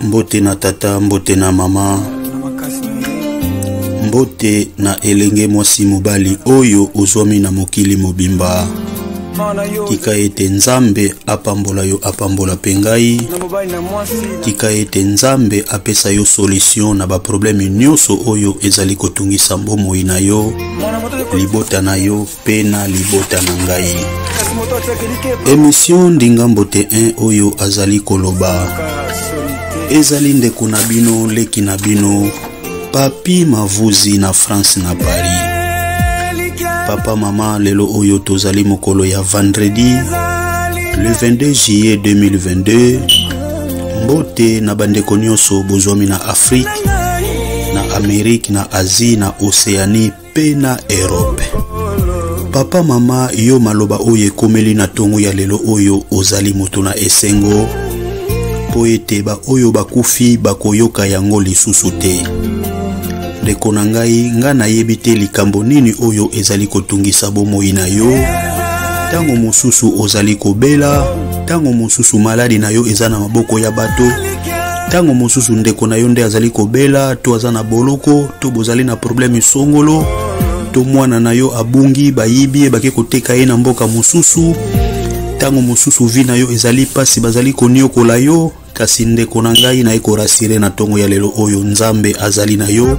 mbote na tata mbote na mama mbote na elenge mwasi mobali oyo ozwami na mokili mobimba tika ete nzambe apambola yo apambola mpe ngai tika ete nzambe apesa yo solution na baprobleme nyonso oyo ezali kotungisa bomoi na yo libota na yo mpe na libota na ngai. Emission Ndingambo te 1 oyo azali koloba ezali ndeko na bino leki na bino Papi Mavuzi na France na Paris. Papa mama, lelo oyo tozali mokolo ya vendredi le 22 juillet 2022. Mbote na bandeko nyonso bozwami na Afrique, na Amerique, na Asie, na Oceanie mpe na Europe. Papa mama, yo maloba oyo ekomeli na ntongo ya lelo oyo ozali moto na esengo mpo ete baoyo bakufi bakoyoka yango lisusu te. Ndeko na ngai, ngai nayebi te likambo nini oyo ezali kotungisa bomoi na yo. Ntango mosusu ozali kobela, ntango mosusu maladi na yo eza na maboko ya bato, ntango mosusu ndeko na yo nde azali kobela to aza na boloko to bozali na probleme songolo to mwana na yo abungi bayibi ye bake koteka ye na mboka mosusu ntango mosusu vi na yo ezali mpasi bazali koniokola yo kasi ndeko na ngai naye korasire na ntongo ya lelo oyo nzambe azali na yo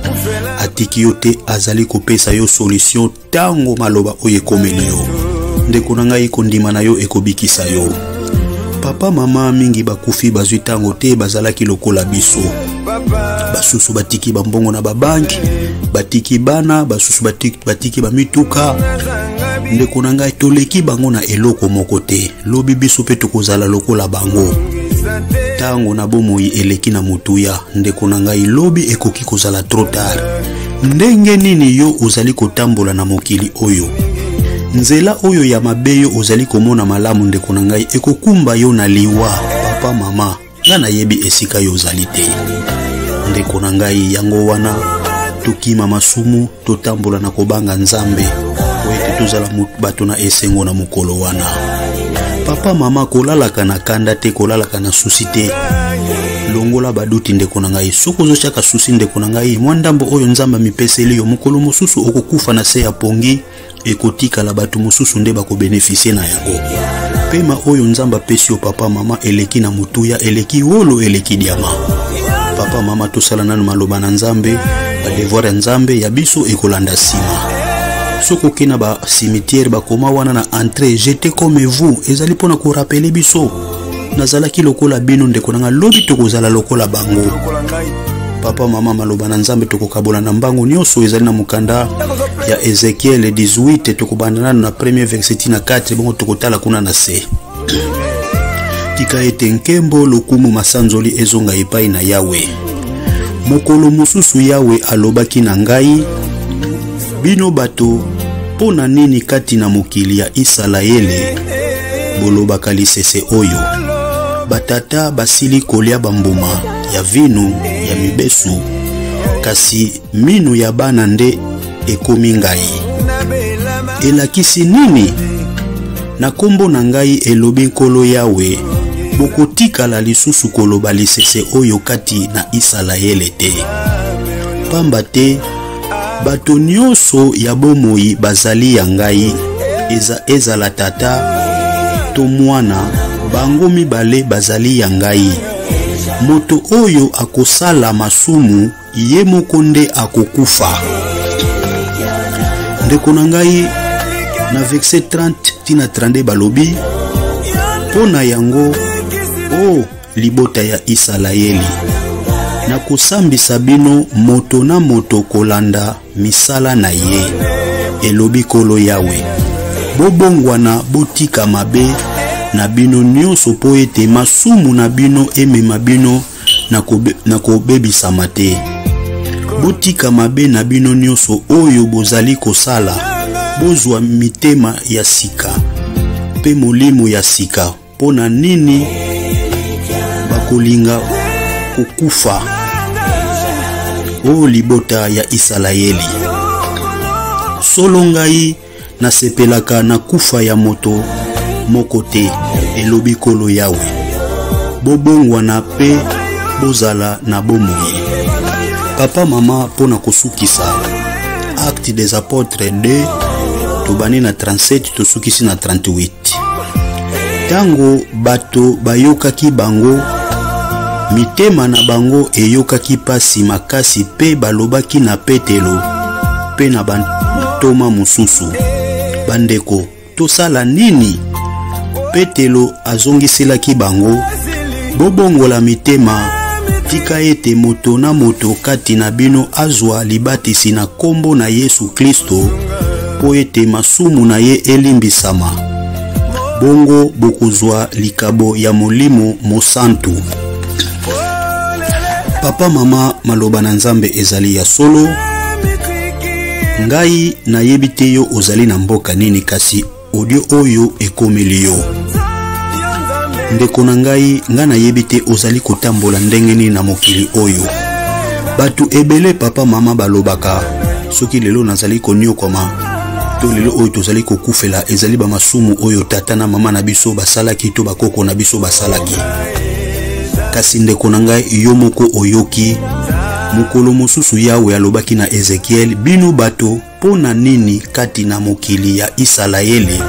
atiki yo te azali kopesa yo solution Tango maloba oyo ekomeli yo, ndeko na ngai, kondima na yo ekobikisa yo. Papa mama mingi bakufi bazwi ntango te, bazalaki lokola biso. Basusu batiki bambongo na babanki, batiki bana, basusu batiki bamituka. Ndeko na ngai, toleki bango na eloko moko te. Lobi biso mpe tokozala lokola bango. Ntango na bomoi eleki na motuya, ndeko na ngai, lobi ekoki kozala trop tard. Ndenge nini yo ozali kotambola na mokili oyo? Nzela oyo ya mabe yo ozali komona malamu ndeko na ngai ekokumba yo na liwa, papa mama. Nga nayebi esika yo ozali te. Ndeko na ngai yango wana tokima masumu totambola na kobanga Nzambe po ete tozala bato na esengo na mokolo wana. Papa mama kolalaka na kanda te, kolalaka na susi te. longola baduti ndeko na ngai soki ozotyaka susi ndeko na ngai mwa ndambo oyo nzambe amipeseli yo mokolo mosusu okokufa na se ya pongi ekotikala bato mosusu nde bakobenefisie na yango pema oyo nzambe apesi yo papa mama eleki na motuya eleki wolo eleki diama papa mama tosala nano maloba na nzambe badevoir ya nzambe ya biso ekolanda nsima soki okei na basimitiere bakoma wana na entrée jete comme vous ezali mpo na korapele biso nazalaki lokola bino ndeko na ngai lobi tokozala lokola bango papa mama maloba na nzambe tokokabola na mbango nyonso ezali na mokanda ya ezekiele 18 tokobanda nano na premier verseti na 4 bongo tokotala kuna na se tika ete nkembo lokumu masanzoli ezonga epai na yawe mokolo mosusu yawe alobaki na ngai Bino bato, mpo na nini kati na mokili ya Isalaele bolobaka lisese oyo? Batata basili kolya bambuma ya vino ya mibesu, kasi minu ya bana nde ekomi ngai. Elakisi nini? Na kombo na ngai, elobi Nkolo Yawe, bokotikala lisusu koloba lisese oyo kati na Isalaele te, pamba te Bato nyonso ya bomoi bazali ya ngai, eza, ezala tata to mwana, bango mibale bazali ya ngai. Moto oyo akosala masumu ye moko nde akokufa. Ndeko na ngai na verse 30 tina 32 balobi mpo na yango o oh, Libota ya Isalaele, nakosambisa bino moto na moto kolanda misala na ye, elobi Nkolo Yawe. Bobongwana, botika mabe na bino nyonso, mpo ete masumu na bino emema bino na kobebisama te. Botika mabe na bino nyonso oyo bozali kosala, bozwa mitema ya sika mpe molimo ya sika. Mpo na nini bakolinga kokufa, o libota ya Isalaele? Solo ngai nasepelaka na kufa ya moto moko te, elobi Nkolo Yawe. Bobongwana mpe bozala na bomoi. Papa mama, mpo na kosukisa, Actes des Apotres 2 tobandi na 37 tosukisi na 38. Tango bato bayokaki bango, mitema na bango eyokaki pasi makasi pe balobaki na Petelo pe na bantoma mosusu, bandeko, tosala nini? Petelo azongiselaki bango, bobongola mitema, tika ete moto na moto kati na bino azwa libatisi na kombo na Yesu Klisto mpo ete masumu na ye elimbisama. Bongo bokozwa likabo ya Molimo Mosantu. Papa, mama, maloba na Nzambe ezali ya solo. Ngai nayebi te yo ozali na mboka nini, kasi audio oyo ekomeli yo. Ndeko na ngai, ngai nayebi te ozali kotambola ndenge nini na mokili oyo. Bato ebele, papa, mama, balobaka soki lelo nazali konyokwama to lelo oyo tozali kokufela ezali bamasumu oyo tata na mama na biso basalaki to bakoko na biso basalaki kasi ndeko na ngai yo moko oyoki mokolo mosusu yawe alobaki na ezekiele bino bato mpo na nini kati na mokili ya isalaele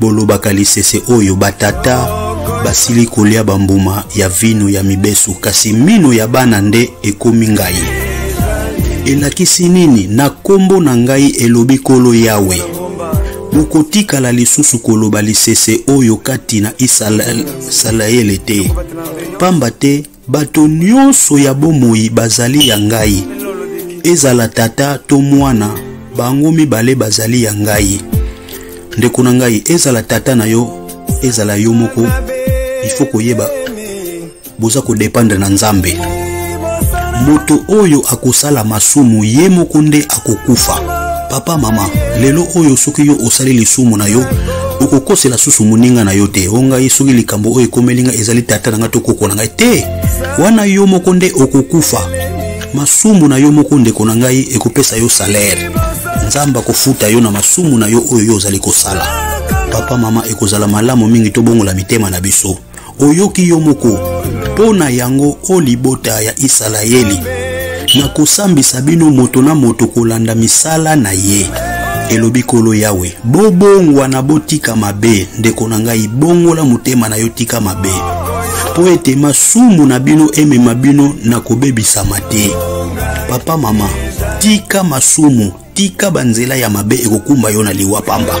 Bolobaka lisese oyo batata basili kolia bambuma ya vino ya mibesu kasi mino ya bana nde ekomi ngai. Elakisi nini? Na kombo na ngai elobi kolo Yawe. Bokotikala lisusu koloba lisese oyo kati na Isalaele te, pamba te Bato nyonso ya bomoi bazali ya ngai, ezala tata to mwana, bango mibale bazali ya ngai. Ndeko na ngai, ezala tata na yo, ezala yo moko, ifo koyeba boza kodependre na Nzambe. Moto oyo akosala masumu ye moko nde akokufa. papa mama lelo oyo soki yo osali lisumu na yo okokosela susu moninga na yo te o ngai soki likambo oyo ekomeli ngai ezali tata na ngai to koko na ngai te wana yo moko nde okokufa masumu na yo moko ndeko na ngai ekopesa yo salere nzambe akofuta yo na masumu na yo oyo yo ozali kosala papa mama ekozala malamu mingi tobongola mitema na biso Oyoki yo moko mpo na yango, o libota ya Isalaele, nakosambisa bino moto na moto kolanda misala na ye, elobi Nkolo Yawe. Bobongwana, botika mabe, ndeko na ngai, bongola motema na yo, tika mabe, mpo ete masumu na bino emema bino na kobebisama te. Papa, mama, tika masumu. tika banzela ya mabe ekokumba yo na liwa pamba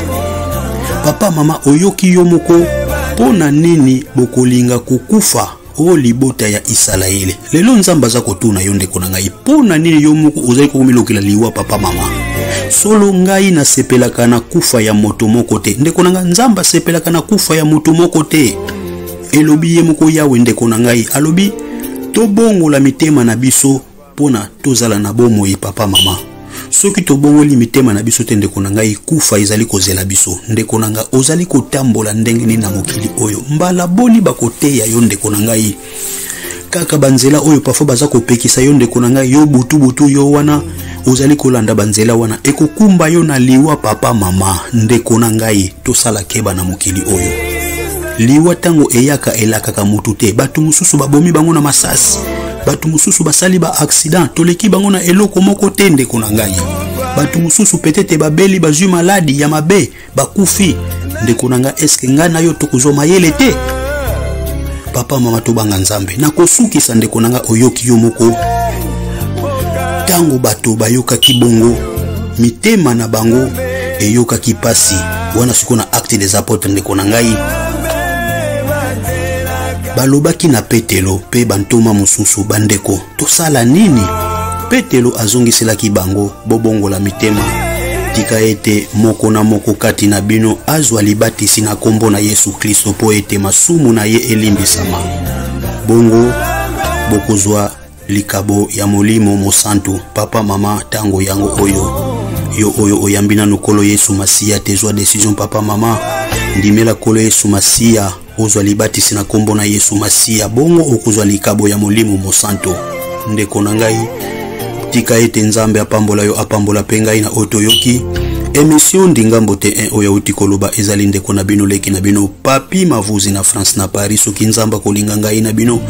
papa mama oyoki yo moko mpo na nini bokolinga kokufa o libota ya isalaele lelo nzambe aza kotuna yo ndeko na ngai mpo na nini yo moko ozali kokomilokela liwa papa mama solo ngai nasepelaka na kufa ya moto moko te ndeko na ngai nzambe asepelaka na kufa ya moto moko te elobi ye moko yawe ndeko na ngai alobi tobongola mitema na biso pona tozala na bomoi papa mama soki tobongoli mitema na biso te ndeko na ngai kufa ezali kozela biso ndeko na ngai ozali kotambola ndenge nini na mokili oyo mbala boni bakoteya yo ndeko na ngai kaka banzela oyo pafo baza kopekisa yo ndeko na ngai yo butubutu yo wana ozali kolanda banzela wana ekokumba yo na liwa papa mama ndeko na ngai tosala keba na mokili oyo liwa ntango eyaka elakaka motu te bato mosusu babomi bango na masasi bato mosusu basali ba accident toleki bango na eloko moko te ndeko na ngai bato mosusu petete babeli bazwi maladi ya mabe bakufi ndeko na ngai eske ngai na yo tokozwa mayele te papa mama tobanga nzambe nakosukisa ndeko na ngai oyoki yo moko ntango bato bayokaki bongo mitema na bango eyokaki mpasi wana sikoyo na acte des apotres ndeko na ngai Balobaki na Petelo mpe bantoma mosusu, Bandeko, tosala nini? Petelo azongiselaki bango, Bobongola mitema. Tika ete moko na moko kati na bino azwa libatisi na nkombo na Yesu Klisto mpo ete masumu na ye elimbisama. Bongo bokozwa likabo ya molimo mosantu papa mama ntango yango oyo yo oyo oyambi nanu nkolo yesu masiya te zwa decision papa mama ndimela nkolo yesu masiya ozwa libatisi na nkombo na yesu masiya bongo okozwa likabo ya molimo mosantu ndeko na ngai tika ete nzambe apambola yo apambola mpe ngai na oyo toyoki emission ndingambo te 1 oyo auti koloba ezali ndeko na bino leki na bino papi mavuzi na france na paris soki nzambe akolinga ngai na bino